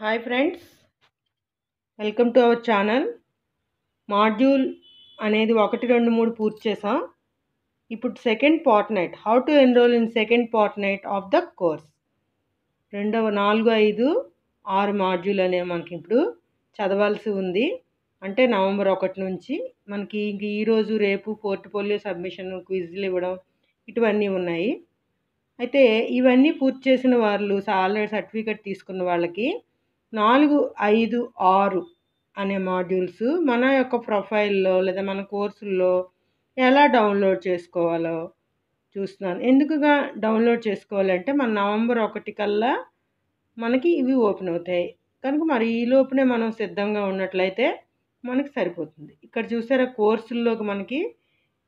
Hi friends welcome to our channel module అనేది ఒకటి రెండు మూడు పూర్తి చేసాం. ఇప్పుడు second part night how to enroll in second part night of the course రెండవ నాలుగు ఐదు ఆరు మాడ్యూల్ అనేవి మనకి ఇప్పుడు చదవాల్సి ఉంది. అంటే నవంబర్ ఒకటి నుంచి మనకి ఇంక ఈరోజు రేపు పోర్ట్ఫోలియో సబ్మిషన్ క్విజ్లు ఇవ్వడం ఇటువన్నీ ఉన్నాయి. అయితే ఇవన్నీ పూర్తి చేసిన వాళ్ళు ఆల్రెడీ సర్టిఫికెట్ తీసుకున్న వాళ్ళకి నాలుగు ఐదు ఆరు అనే మాడ్యూల్స్ మన యొక్క ప్రొఫైల్లో లేదా మన కోర్సుల్లో ఎలా డౌన్లోడ్ చేసుకోవాలో చూస్తున్నాను. ఎందుకుగా డౌన్లోడ్ చేసుకోవాలంటే మన నవంబర్ ఒకటి కల్లా మనకి ఇవి ఓపెన్ అవుతాయి. కనుక మరి ఈ లోపునే మనం సిద్ధంగా ఉన్నట్లయితే మనకి సరిపోతుంది. ఇక్కడ చూసారా కోర్సుల్లోకి మనకి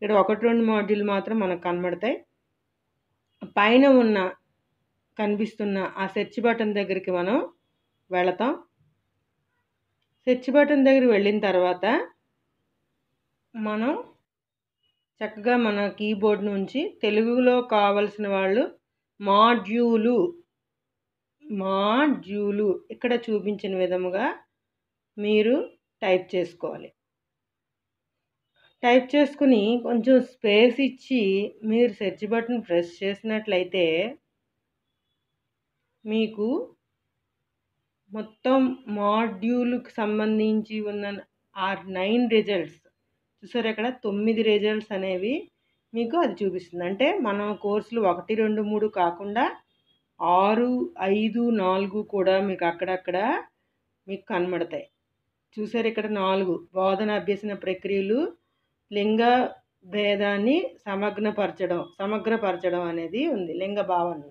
ఇక్కడ ఒకటి రెండు మాడ్యూల్ మాత్రం మనకు కనబడతాయి. పైన ఉన్న కనిపిస్తున్న ఆ సెర్చ్ బటన్ దగ్గరికి మనం వెళతాం. సెర్చ్ బటన్ దగ్గర వెళ్ళిన తర్వాత మనం చక్కగా మన కీబోర్డ్ నుంచి తెలుగులో కావలసిన వాళ్ళు మాడ్యూలు మాడ్యూలు ఇక్కడ చూపించిన విధముగా మీరు టైప్ చేసుకోవాలి. టైప్ చేసుకుని కొంచెం స్పేస్ ఇచ్చి మీరు సెర్చ్ బటన్ ప్రెస్ చేసినట్లయితే మీకు మొత్తం మాడ్యూల్కి సంబంధించి ఉన్న ఆ నైన్ రిజల్ట్స్ చూసారు ఇక్కడ? తొమ్మిది రిజల్ట్స్ అనేవి మీకు అది చూపిస్తుంది. అంటే మనం కోర్సులు ఒకటి రెండు మూడు కాకుండా ఆరు ఐదు నాలుగు కూడా మీకు అక్కడక్కడ మీకు కనబడతాయి. చూసారు ఇక్కడ నాలుగు? బోధన అభ్యసన ప్రక్రియలు లింగ భేదాన్ని సమగ్రపరచడం సమగ్రపరచడం అనేది ఉంది. లింగ భావనను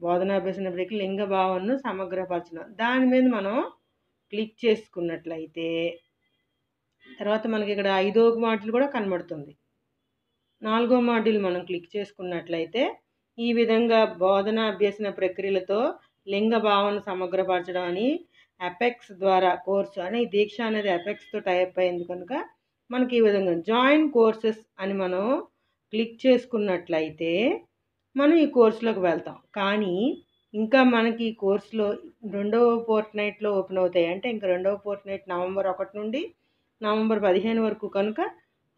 బోధనాభ్యసన ప్రక్రియ లింగ భావనను సమగ్రపరచడం దాని మీద మనం క్లిక్ చేసుకున్నట్లయితే తర్వాత మనకి ఇక్కడ ఐదో మాడ్యూల్ కూడా కనబడుతుంది. నాలుగో మాడ్యూల్ మనం క్లిక్ చేసుకున్నట్లయితే ఈ విధంగా బోధన అభ్యసన ప్రక్రియలతో లింగ భావన సమగ్రపరచడం అని అపెక్స్ ద్వారా కోర్సు అని దీక్ష అనేది అపెక్స్తో టైప్ అయింది కనుక మనకి ఈ విధంగా జాయిన్ కోర్సెస్ అని మనం క్లిక్ చేసుకున్నట్లయితే మనం ఈ కోర్సులోకి వెళ్తాం. కానీ ఇంకా మనకి ఈ కోర్సులో రెండవ ఫోర్త్ నైట్లో ఓపెన్ అవుతాయి. అంటే ఇంకా రెండవ ఫోర్త్ నైట్ నవంబర్ ఒకటి నుండి నవంబర్ పదిహేను వరకు కనుక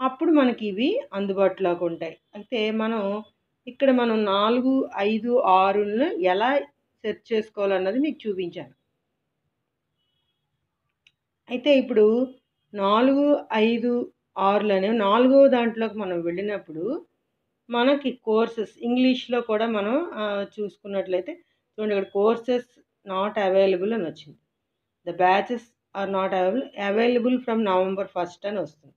అప్పుడు మనకి ఇవి అందుబాటులోకి ఉంటాయి. అయితే మనం ఇక్కడ మనం నాలుగు ఐదు ఆరులను ఎలా సెర్చ్ చేసుకోవాలన్నది మీకు చూపించాను. అయితే ఇప్పుడు నాలుగు ఐదు ఆరులు అనేవి నాలుగో దాంట్లోకి మనం వెళ్ళినప్పుడు మనకి కోర్సెస్ ఇంగ్లీష్లో కూడా మనం చూసుకున్నట్లయితే చూడండి ఇక్కడ కోర్సెస్ నాట్ అవైలబుల్ అని వచ్చింది. The batches are not available available from November first అని వస్తుంది.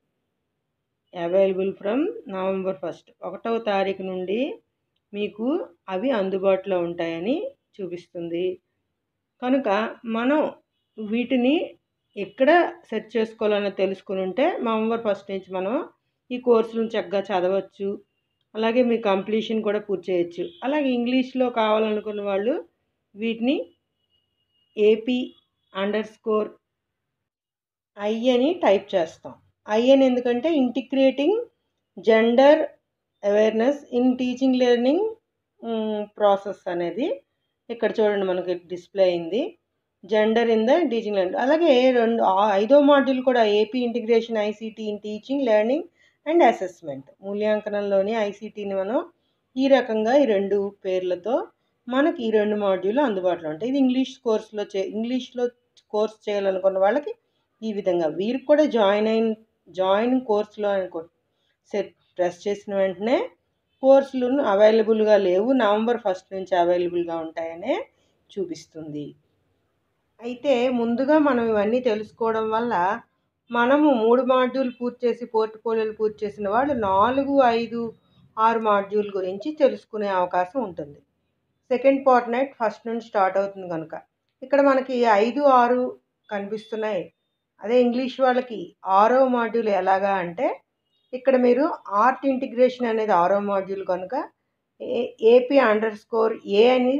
అవైలబుల్ ఫ్రమ్ నవంబర్ ఫస్ట్ ఒకటవ తారీఖు నుండి మీకు అవి అందుబాటులో ఉంటాయని చూపిస్తుంది. కనుక మనం వీటిని ఎక్కడ సెర్చ్ చేసుకోవాలని తెలుసుకుని ఉంటే నవంబర్ ఫస్ట్ నుంచి మనం ఈ కోర్సులను చక్కగా చదవచ్చు అలాగే మీ కంప్లీషన్ కూడా పూర్తి చేయొచ్చు. అలాగే ఇంగ్లీష్లో కావాలనుకున్న వాళ్ళు వీటిని ఏపీ అండర్ స్కోర్ ఐ అని టైప్ చేస్తాం. ఐ అని ఎందుకంటే integrating gender awareness in teaching learning process అనేది ఇక్కడ చూడండి మనకి డిస్ప్లే అయింది. Gender in the teaching learning అలాగే రెండు ఐదో మాడ్యూల్ కూడా AP integration ICT in teaching learning and assessment. మూల్యాంకనంలోని ఐసీటీని మనం ఈ రకంగా ఈ రెండు పేర్లతో మనకి ఈ రెండు మాడ్యూల్ అందుబాటులో ఉంటాయి. ఇది ఇంగ్లీష్ కోర్సులో చే ఇంగ్లీష్లో కోర్స్ చేయాలనుకున్న వాళ్ళకి ఈ విధంగా వీరికి కూడా జాయిన్ అయిన జాయిన్ కోర్సులో అనుకో సెట్ ప్రెస్ చేసిన వెంటనే కోర్సులు అవైలబుల్గా లేవు. నవంబర్ ఫస్ట్ నుంచి అవైలబుల్గా ఉంటాయనే చూపిస్తుంది. అయితే ముందుగా మనం ఇవన్నీ తెలుసుకోవడం వల్ల మనము మూడు మాడ్యూల్ పూర్తి చేసి పోర్ట్ఫోలియోలు పూర్తి చేసిన వాళ్ళు నాలుగు ఐదు ఆరు మాడ్యూల్ గురించి తెలుసుకునే అవకాశం ఉంటుంది. సెకండ్ పార్ట్ నైట్ ఫస్ట్ నుంచి స్టార్ట్ అవుతుంది కనుక. ఇక్కడ మనకి ఐదు ఆరు కనిపిస్తున్నాయి. అదే ఇంగ్లీష్ వాళ్ళకి ఆరో మాడ్యూల్ ఎలాగా అంటే ఇక్కడ మీరు ఆర్ట్ ఇంటిగ్రేషన్ అనేది ఆరో మాడ్యూల్ కనుక A AP underscore A అని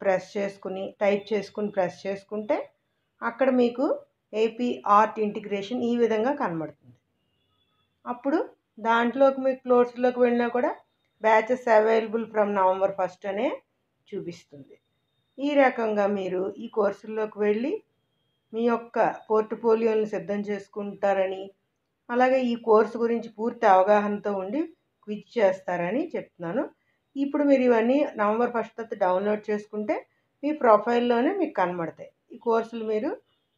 ప్రెస్ చేసుకుని టైప్ చేసుకుని ప్రెస్ చేసుకుంటే అక్కడ మీకు ఏపీ ఆర్ట్ ఇంటిగ్రేషన్ ఈ విధంగా కనబడుతుంది. అప్పుడు దాంట్లోకి మీకు కోర్సులోకి వెళ్ళినా కూడా batches available from November first అనే చూపిస్తుంది. ఈ రకంగా మీరు ఈ కోర్సుల్లోకి వెళ్ళి మీ యొక్క పోర్ట్ఫోలియోని సిద్ధం చేసుకుంటారని అలాగే ఈ కోర్సు గురించి పూర్తి అవగాహనతో ఉండి క్విజ్ చేస్తారని చెప్తున్నాను. ఇప్పుడు మీరు ఇవన్నీ నవంబర్ ఫస్ట్ తర్వాత డౌన్లోడ్ చేసుకుంటే మీ ప్రొఫైల్లోనే మీకు కనబడతాయి. ఈ కోర్సులు మీరు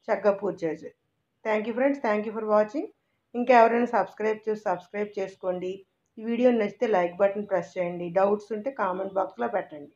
చక్కగా పూర్తి చేసేది thank you friends thank you for watching ఇంకా ఎవరైనా సబ్స్క్రైబ్ చేసి సబ్స్క్రైబ్ చేసుకోండి. ఈ వీడియో నచ్చితే లైక్ బటన్ ప్రెస్ చేయండి. డౌట్స్ ఉంటే కామెంట్ బాక్స్లో పెట్టండి.